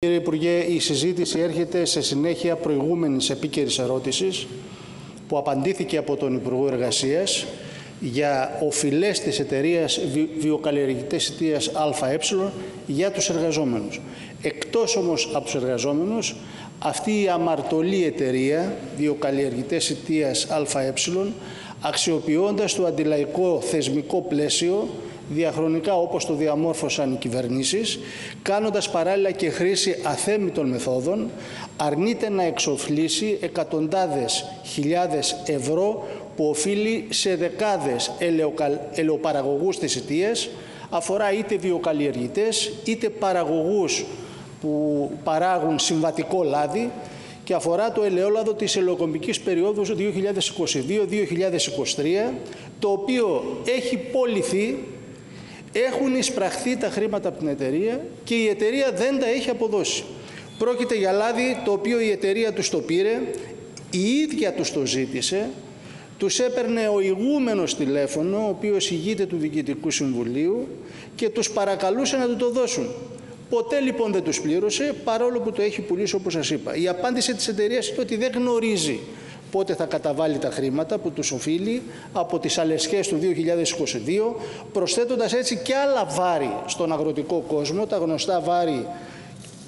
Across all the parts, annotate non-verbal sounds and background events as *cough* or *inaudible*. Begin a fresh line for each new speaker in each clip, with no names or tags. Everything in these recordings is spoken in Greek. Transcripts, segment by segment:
Κύριε Υπουργέ, η συζήτηση έρχεται σε συνέχεια προηγούμενης επίκαιρης ερώτησης που απαντήθηκε από τον Υπουργό Εργασίας για οφειλές της εταιρείας βιοκαλλιεργητές αιτίας ΑΕ για τους εργαζόμενους. Εκτός όμως από τους εργαζόμενους, αυτή η αμαρτωλή εταιρεία βιοκαλλιεργητές αιτίας ΑΕ αξιοποιώντας το αντιλαϊκό θεσμικό πλαίσιο διαχρονικά όπως το διαμόρφωσαν οι κυβερνήσεις, κάνοντας παράλληλα και χρήση αθέμητων μεθόδων, αρνείται να εξοφλήσει εκατοντάδες χιλιάδες ευρώ που οφείλει σε δεκάδες ελαιοπαραγωγούς της αιτίας, αφορά είτε βιοκαλλιεργητές, είτε παραγωγούς που παράγουν συμβατικό λάδι και αφορά το ελαιόλαδο της ελαιοκομπικής περίοδου 2022-2023, το οποίο έχει πολιθεί έχουν εισπραχθεί τα χρήματα από την εταιρεία και η εταιρεία δεν τα έχει αποδώσει. Πρόκειται για λάδι το οποίο η εταιρεία τους το πήρε, η ίδια τους το ζήτησε, τους έπαιρνε ο ηγούμενος τηλέφωνο, ο οποίος ηγείται του Διοικητικού Συμβουλίου και τους παρακαλούσε να του το δώσουν. Ποτέ λοιπόν δεν τους πλήρωσε, παρόλο που το έχει πουλήσει όπως σας είπα. Η απάντηση της εταιρείας είναι ότι δεν γνωρίζει πότε θα καταβάλει τα χρήματα που τους οφείλει από τις αλεσχές του 2022, προσθέτοντας έτσι και άλλα βάρη στον αγροτικό κόσμο, τα γνωστά βάρη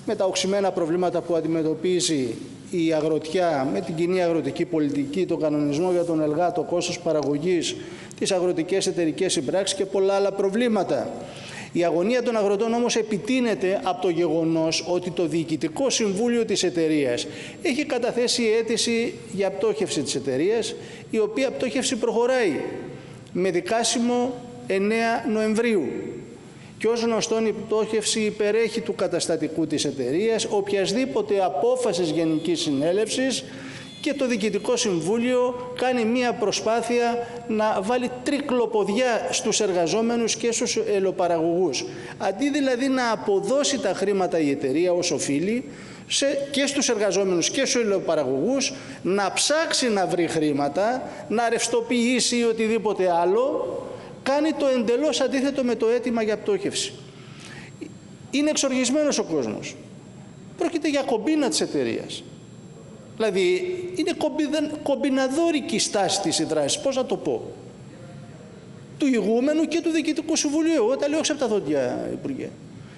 με τα οξυμένα προβλήματα που αντιμετωπίζει η αγροτιά με την κοινή αγροτική πολιτική, τον κανονισμό για τον ΕΛΓΑ, το κόστος παραγωγής, τις αγροτικές εταιρικές συμπράξεις και πολλά άλλα προβλήματα. Η αγωνία των αγροτών όμως επιτείνεται από το γεγονός ότι το Διοικητικό Συμβούλιο της εταιρείας έχει καταθέσει αίτηση για πτώχευση της εταιρείας, η οποία πτώχευση προχωράει με δικάσιμο 9 Νοεμβρίου. Και ως γνωστόν η πτώχευση υπερέχει του καταστατικού της εταιρείας, οποιασδήποτε απόφασης Γενικής Συνέλευσης και το Διοικητικό Συμβούλιο κάνει μία προσπάθεια να βάλει τρικλοποδιά στους εργαζόμενους και στους ελοπαραγωγούς. Αντί δηλαδή να αποδώσει τα χρήματα η εταιρεία ως οφείλει σε, και στους εργαζόμενους και στους ελαιοπαραγωγούς να ψάξει να βρει χρήματα, να ρευστοποιήσει ή οτιδήποτε άλλο, κάνει το εντελώς αντίθετο με το αίτημα για πτώχευση. Είναι εξοργισμένος ο κόσμος. Πρόκειται για κομπίνα της εταιρείας. Δηλαδή είναι κομπιναδόρικη στάση της η δράση, πώς να το πω; Του ηγούμενου και του Διοικητικού Συμβουλίου. Εγώ τα λέω από τα δόντια, Υπουργέ.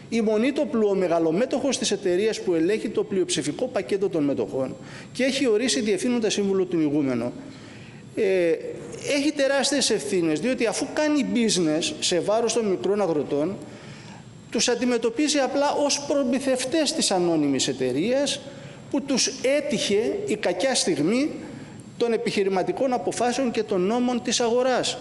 Η Μονίτοπλου, ο μεγαλομέτωχος της εταιρείας που ελέγχει το πλειοψηφικό πακέτο των μετοχών και έχει ορίσει διευθύνοντα σύμβουλο του ηγούμενο, ε, έχει τεράστιες ευθύνες, διότι αφού κάνει business σε βάρος των μικρών αγροτών, τους αντιμετωπίζει απλά ως προμηθευτές της ανώνυμης εταιρείας, που τους έτυχε η κακιά στιγμή των επιχειρηματικών αποφάσεων και των νόμων της αγοράς.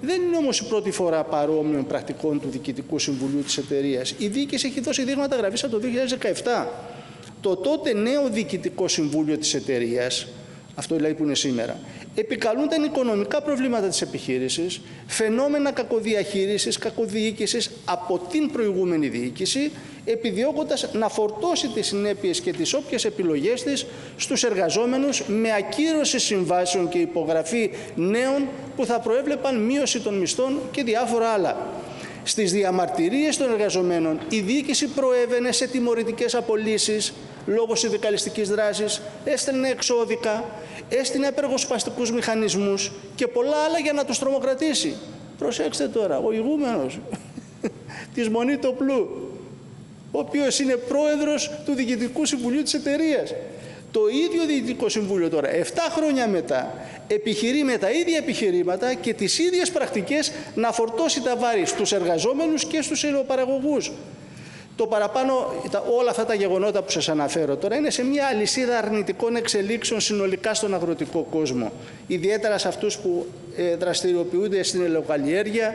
Δεν είναι όμως η πρώτη φορά παρόμοιων πρακτικών του Διοικητικού Συμβουλίου της εταιρείας. Η διοίκηση έχει δώσει δείγματα γραφής από το 2017. Το τότε νέο Διοικητικό Συμβούλιο της εταιρείας, αυτό δηλαδή που είναι σήμερα, επικαλούνταν οικονομικά προβλήματα της επιχείρησης, φαινόμενα κακοδιαχείρισης, κακοδιοίκησης από την προηγούμενη διοίκηση επιδιώκοντας να φορτώσει τις συνέπειες και τις όποιες επιλογές της στους εργαζόμενους με ακύρωση συμβάσεων και υπογραφή νέων που θα προέβλεπαν μείωση των μισθών και διάφορα άλλα. Στις διαμαρτυρίες των εργαζομένων η διοίκηση προέβαινε σε τιμωρητικές απολύσεις λόγω συνδικαλιστικής δράσης, έστελνε εξώδικα, έστεινε απεργοσπαστικούς μηχανισμούς και πολλά άλλα για να τους τρομοκρατήσει. Προσέξτε τώρα, ο ηγούμενος *laughs* της Μονίτοπλου ο οποίος είναι πρόεδρος του Διοικητικού Συμβουλίου της εταιρείας. Το ίδιο Διοικητικό Συμβούλιο τώρα, 7 χρόνια μετά, επιχειρεί με τα ίδια επιχειρήματα και τις ίδιες πρακτικές να φορτώσει τα βάρη στους εργαζόμενους και στους ελαιοπαραγωγούς. Το παραπάνω, όλα αυτά τα γεγονότα που σας αναφέρω τώρα είναι σε μια αλυσίδα αρνητικών εξελίξεων συνολικά στον αγροτικό κόσμο. Ιδιαίτερα σε αυτούς που ε, δραστηριοποιούνται στην ελαιοκαλλιέργεια,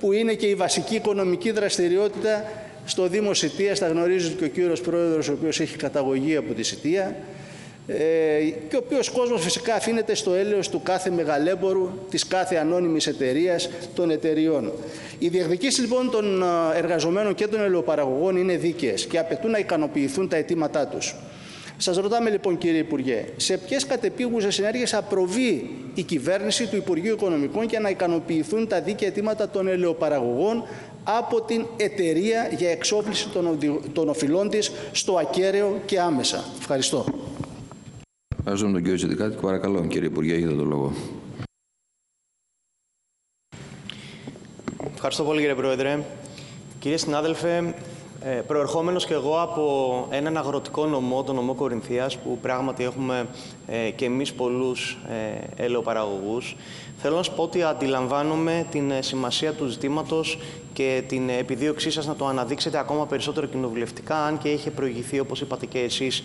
που είναι και η βασική οικονομική δραστηριότητα στο Δήμο Σιτίας, τα γνωρίζει και ο κύριος Πρόεδρος, ο οποίος έχει καταγωγή από τη Σιτία, ε, και ο οποίος κόσμος φυσικά αφήνεται στο έλεος του κάθε μεγαλέμπορου, της κάθε ανώνυμης εταιρείας, των εταιριών. Οι διεκδικήσεις λοιπόν των ε, εργαζομένων και των ελαιοπαραγωγών είναι δίκαιες και απαιτούν να ικανοποιηθούν τα αιτήματά τους. Σας ρωτάμε λοιπόν κύριε Υπουργέ, σε ποιες κατεπίγουσες ενέργειες απροβεί η κυβέρνηση του Υπουργείου Οικονομικών για να ικανοποιηθούν τα δίκαια αιτήματα των ελαιοπαραγωγών από την εταιρεία για εξόφληση των οφειλών της στο ακέραιο και άμεσα. Ευχαριστώ.
Ευχαριστούμε τον κύριο Τσιτικάτη. Παρακαλώ, κύριε Υπουργέ, έχετε το λόγο.
Ευχαριστώ πολύ, κύριε Πρόεδρε. Κύριε συνάδελφε, ε, προερχόμενος και εγώ από έναν αγροτικό νομό, τον νομό Κορινθίας, που πράγματι έχουμε ε, και εμείς πολλούς ε, ελαιοπαραγωγούς, θέλω να σας πω ότι αντιλαμβάνομαι την σημασία του ζητήματος και την επιδίωξή σας να το αναδείξετε ακόμα περισσότερο κοινοβουλευτικά, αν και είχε προηγηθεί, όπως είπατε και εσείς,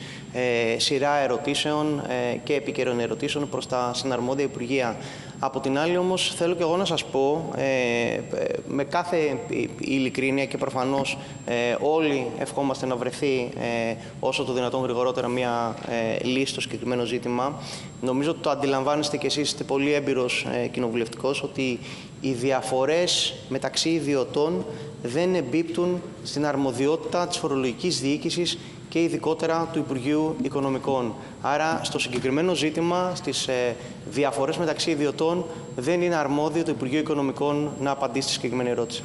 σειρά ερωτήσεων και επικαιρών ερωτήσεων προς τα συναρμόδια Υπουργεία. Από την άλλη όμως θέλω και εγώ να σας πω ε, με κάθε ειλικρίνεια και προφανώς ε, όλοι ευχόμαστε να βρεθεί ε, όσο το δυνατόν γρηγορότερα μια ε, λύση στο συγκεκριμένο ζήτημα. Νομίζω ότι το αντιλαμβάνεστε και εσείς είστε πολύ έμπειρος ε, κοινοβουλευτικός ότι οι διαφορές μεταξύ ιδιωτών δεν εμπίπτουν στην αρμοδιότητα της φορολογικής διοίκησης και ειδικότερα του Υπουργείου Οικονομικών. Άρα, στο συγκεκριμένο ζήτημα, στις ε, διαφορές μεταξύ ιδιωτών, δεν είναι αρμόδιο το Υπουργείο Οικονομικών να απαντήσει στη συγκεκριμένη ερώτηση.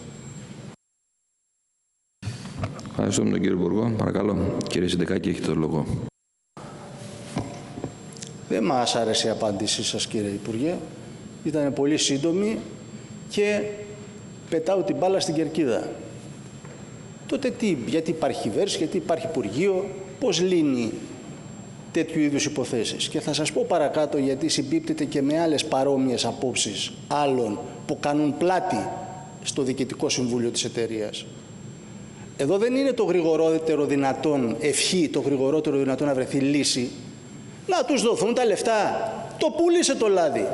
Ευχαριστούμε τον κύριο Υπουργό. Παρακαλώ, κύριε Συντεκάκη, έχετε το λόγο.
Δεν μας άρεσε η απάντησή σας, κύριε Υπουργέ. Ήταν πολύ σύντομη και πετάω την μπάλα στην κερκίδα τότε τι, γιατί υπάρχει κυβέρνηση, γιατί υπάρχει Υπουργείο, πώς λύνει τέτοιου είδους υποθέσεις. Και θα σας πω παρακάτω γιατί συμπίπτεται και με άλλες παρόμοιες απόψεις άλλων που κάνουν πλάτη στο Διοικητικό Συμβούλιο της εταιρείας. Εδώ δεν είναι το γρηγορότερο δυνατόν ευχή, το γρηγορότερο δυνατόν να βρεθεί λύση. Να τους δοθούν τα λεφτά. Το πούλησε το λάδι.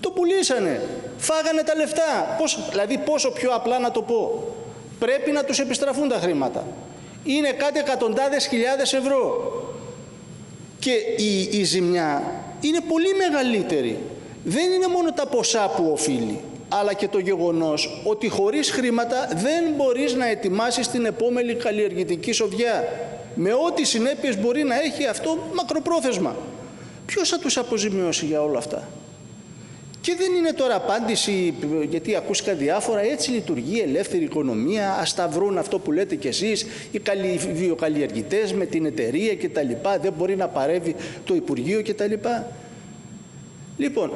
Το πουλήσανε. Φάγανε τα λεφτά. Πώς, δηλαδή πόσο πιο απλά να το πω πρέπει να τους επιστραφούν τα χρήματα. Είναι κάτι εκατοντάδες χιλιάδες ευρώ. Και η, η ζημιά είναι πολύ μεγαλύτερη. Δεν είναι μόνο τα ποσά που οφείλει, αλλά και το γεγονός ότι χωρίς χρήματα δεν μπορείς να ετοιμάσεις την επόμενη καλλιεργητική σοδιά. Με ό,τι συνέπειες μπορεί να έχει αυτό μακροπρόθεσμα. Ποιος θα τους αποζημιώσει για όλα αυτά; Και δεν είναι τώρα απάντηση, γιατί ακούστηκαν διάφορα, έτσι λειτουργεί η ελεύθερη οικονομία, ας τα βρουν αυτό που λέτε κι εσείς, οι βιοκαλλιεργητές με την εταιρεία κτλ. Δεν μπορεί να παρεύει το Υπουργείο κτλ. Λοιπόν,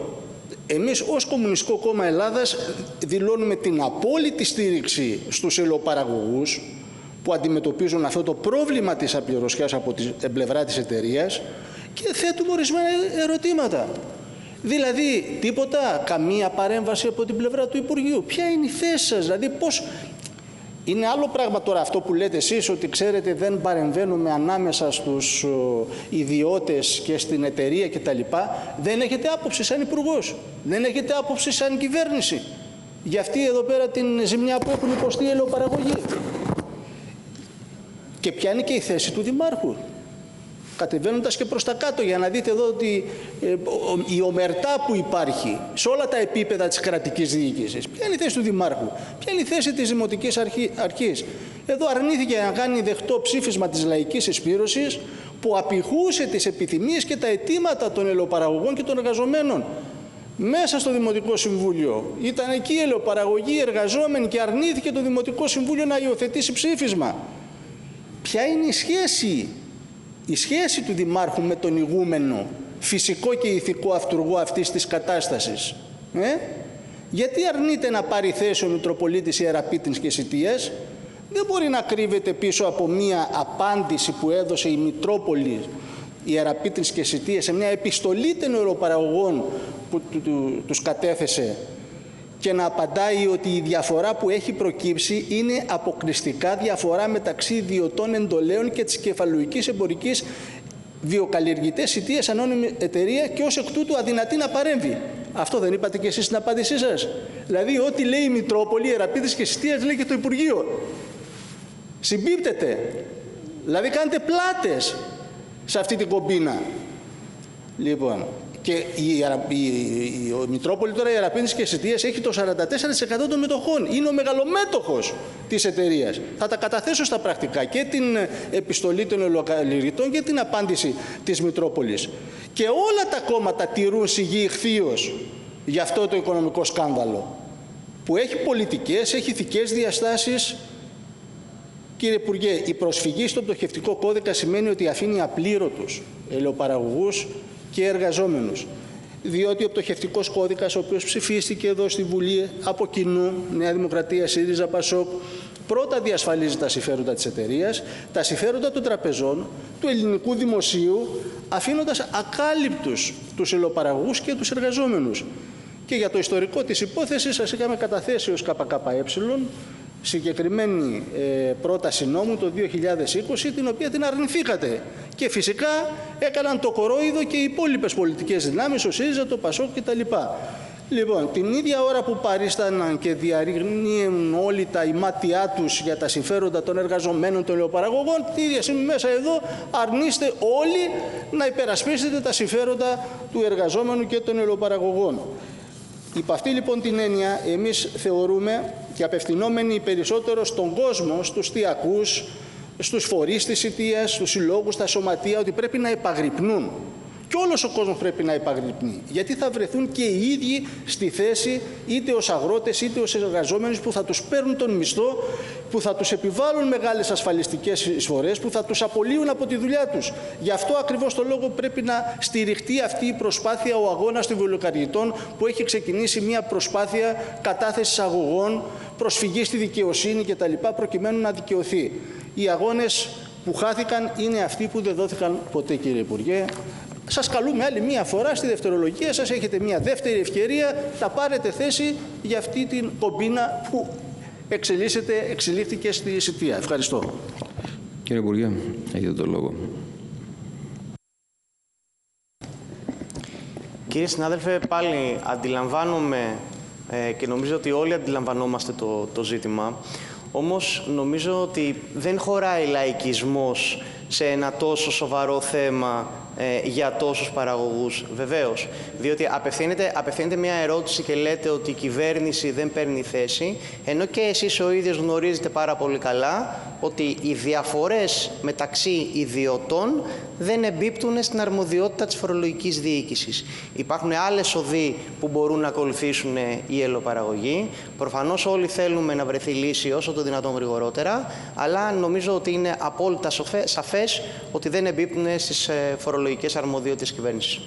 εμείς ως Κομμουνιστικό Κόμμα Ελλάδας δηλώνουμε την απόλυτη στήριξη στους ελαιοπαραγωγούς που αντιμετωπίζουν αυτό το πρόβλημα της απληρωσιάς από την πλευρά της εταιρείας και θέτουμε ορισμένα ερωτήματα. Δηλαδή, τίποτα, καμία παρέμβαση από την πλευρά του Υπουργείου. Ποια είναι η θέση σας, δηλαδή πώς... Είναι άλλο πράγμα τώρα αυτό που λέτε εσείς ότι ξέρετε δεν παρεμβαίνουμε ανάμεσα στους ιδιώτες και στην εταιρεία κτλ. Δεν έχετε άποψη σαν υπουργός. Δεν έχετε άποψη σαν κυβέρνηση. Για αυτή εδώ πέρα την ζημιά που έχουν υποστεί η ελαιοπαραγωγή. Και ποια είναι και η θέση του Δημάρχου κατεβαίνοντας και προς τα κάτω για να δείτε εδώ ότι ε, η ομερτά που υπάρχει σε όλα τα επίπεδα της κρατικής διοίκησης. Ποια είναι η θέση του Δημάρχου, ποια είναι η θέση της Δημοτικής Αρχής. Εδώ αρνήθηκε να κάνει δεχτό ψήφισμα της λαϊκής εισπήρωσης που απηχούσε τις επιθυμίες και τα αιτήματα των ελαιοπαραγωγών και των εργαζομένων. Μέσα στο Δημοτικό Συμβούλιο ήταν εκεί η ελαιοπαραγωγή, οι εργαζόμενοι και αρνήθηκε το Δημοτικό Συμβούλιο να υιοθετήσει ψήφισμα. Ποια είναι η σχέση η σχέση του Δημάρχου με τον ηγούμενο φυσικό και ηθικό αυτούργο αυτής της κατάστασης. Ε; Γιατί αρνείται να πάρει θέση ο Μητροπολίτης Ιεραπήτης και Σιτίας; Δεν μπορεί να κρύβεται πίσω από μία απάντηση που έδωσε η Μητρόπολη Ιεραπήτης και Σιτίας σε μια επιστολή των αεροπαραγωγών που τους κατέθεσε και να απαντάει ότι η διαφορά που έχει προκύψει είναι αποκλειστικά διαφορά μεταξύ ιδιωτών εντολέων και της κεφαλοϊκής εμπορικής βιοκαλλιεργητές ιτίας ανώνυμη εταιρεία και ως εκ τούτου αδυνατή να παρέμβει. Αυτό δεν είπατε και εσείς στην απάντησή σας. Δηλαδή ό,τι λέει η Μητρόπολη, η Εραπίδης και Σιτίας λέει και το Υπουργείο. Συμπίπτεται. Δηλαδή κάνετε πλάτες σε αυτή την κομπίνα. Λοιπόν, και η, η, η, η Μητρόπολη τώρα, η Ιεραπίνης και Σιτίας έχει το 44% των μετοχών. Είναι ο μεγαλομέτωχος της εταιρείας. Θα τα καταθέσω στα πρακτικά και την επιστολή των ελοκαλλιεργητών και την απάντηση της Μητρόπολης. Και όλα τα κόμματα τηρούν σιγή ηχθείως για αυτό το οικονομικό σκάνδαλο. που έχει πολιτικές, έχει ηθικές διαστάσεις. Κύριε Υπουργέ, η προσφυγή στον πτωχευτικό κώδικα σημαίνει ότι αφήνει απλήρωτους ελαιοπαραγωγούς και εργαζόμενους. Διότι ο πτωχευτικός κώδικας, ο οποίος ψηφίστηκε εδώ στη Βουλή από κοινού, Νέα Δημοκρατία, ΣΥΡΙΖΑ, ΠΑΣΟΚ, πρώτα διασφαλίζει τα συμφέροντα της εταιρείας, τα συμφέροντα των τραπεζών, του ελληνικού δημοσίου, αφήνοντας ακάλυπτους τους ελαιοπαραγωγούς και τους εργαζόμενους. Και για το ιστορικό της υπόθεσης σας είχαμε καταθέσει ως ΚΚΕ συγκεκριμένη ε, πρόταση νόμου το 2020, την οποία την αρνηθήκατε. Και φυσικά έκαναν το κορόιδο και οι υπόλοιπες πολιτικές δυνάμεις, ο ΣΥΡΙΖΑ, το ΠΑΣΟΚ κτλ. Λοιπόν, την ίδια ώρα που παρίσταναν και διαρριγνύουν όλοι τα ημάτια τους για τα συμφέροντα των εργαζομένων των λεωπαραγωγών, την ίδια στιγμή μέσα εδώ αρνείστε όλοι να υπερασπίσετε τα συμφέροντα του εργαζόμενου και των ελαιοπαραγωγών. Υπ' αυτή λοιπόν την έννοια εμείς θεωρούμε και απευθυνόμενοι περισσότερο στον κόσμο, στους θιακούς, στους φορείς της ηττίας, στους συλλόγους, στα σωματεία, ότι πρέπει να επαγρυπνούν και όλος ο κόσμος πρέπει να υπαγρυπνεί. Γιατί θα βρεθούν και οι ίδιοι στη θέση είτε ως αγρότες είτε ως εργαζόμενοι που θα τους παίρνουν τον μισθό, που θα τους επιβάλλουν μεγάλες ασφαλιστικές εισφορές, που θα τους απολύουν από τη δουλειά τους. Γι' αυτό ακριβώς το λόγο πρέπει να στηριχτεί αυτή η προσπάθεια, ο αγώνας των βιολοκαριητών που έχει ξεκινήσει μια προσπάθεια κατάθεσης αγωγών, προσφυγής στη δικαιοσύνη κτλ. προκειμένου να δικαιωθεί. Οι αγώνες που χάθηκαν είναι αυτοί που δεν δόθηκαν ποτέ κύριε Υπουργέ. Σας καλούμε άλλη μία φορά στη δευτερολογία σας, έχετε μία δεύτερη ευκαιρία, θα πάρετε θέση για αυτή την κομπίνα που εξελίσσεται, εξελίχθηκε στη Σιτία. Ευχαριστώ.
Κύριε Υπουργέ, έχετε το λόγο.
Κύριε συνάδελφε, πάλι αντιλαμβάνομαι ε, και νομίζω ότι όλοι αντιλαμβανόμαστε το, το ζήτημα. Όμως νομίζω ότι δεν χωράει λαϊκισμός σε ένα τόσο σοβαρό θέμα ε, για τόσους παραγωγούς, βεβαίως. Διότι απευθύνεται, απευθύνεται μια ερώτηση και λέτε ότι η κυβέρνηση δεν παίρνει θέση, ενώ και εσείς ο ίδιος γνωρίζετε πάρα πολύ καλά ότι οι διαφορές μεταξύ ιδιωτών δεν εμπίπτουν στην αρμοδιότητα της φορολογικής διοίκησης. Υπάρχουν άλλες οδοί που μπορούν να ακολουθήσουν οι ελοπαραγωγοί. Προφανώς όλοι θέλουμε να βρεθεί λύση όσο το δυνατόν γρηγορότερα, αλλά νομίζω ότι είναι απόλυτα σαφές ότι δεν εμπίπτουν στις ε, φορολογικές αρμοδιότητες της κυβέρνησης.